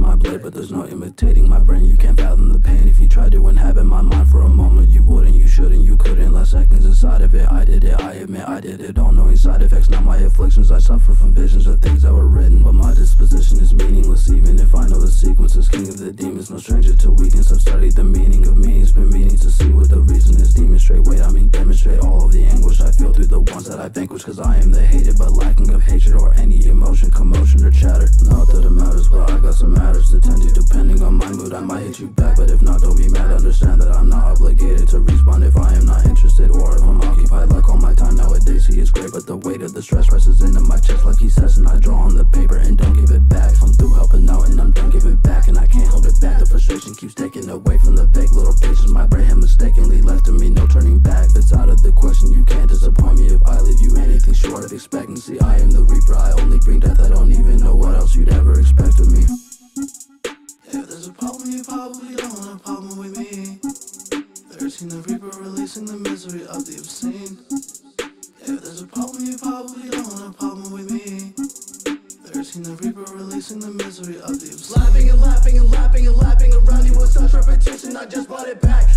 my blade. But there's no imitating my brain. You can't fathom the pain. If you tried to inhabit my mind for a moment, you wouldn't, you shouldn't, you couldn't. Last seconds inside of it. I did it, I admit I did it. All knowing side effects, not my afflictions. I suffer from visions of things that were written. But my disposition is meaningless, even if I know the sequence is king of the demons. No stranger to weakness. I've studied the meaning of meanings. Been meaning to see what the reason is. Demonstrate, wait, I mean demonstrate all of the anguish I feel through the ones that I vanquish. Cause I am the lacking of hatred or any emotion, commotion, or chatter. Not that it matters, but I got some matters to tend to. Depending on my mood, I might hit you back. But if not, don't be mad. Understand that I'm not obligated to respond if I am not interested or if I'm occupied. Like all my time nowadays, he is great, but the weight of the stress presses into my chest like he says, and I draw on the paper and don't give it back. I'm through helping out and I'm done giving back, and I can't hold it back. The frustration keeps taking away from the vague little patience my brain had mistakenly left to me. No turning back. It's out of the question. Expectancy. I am the reaper. I only bring death. I don't even know what else you'd ever expect of me. If there's a problem, you probably don't want a problem with me. 13 the Reaper releasing the misery of the obscene. If there's a problem, you probably don't want a problem with me. 13 the Reaper releasing the misery of the obscene. Laughing and laughing and laughing and laughing around you with such repetition, I just brought it back.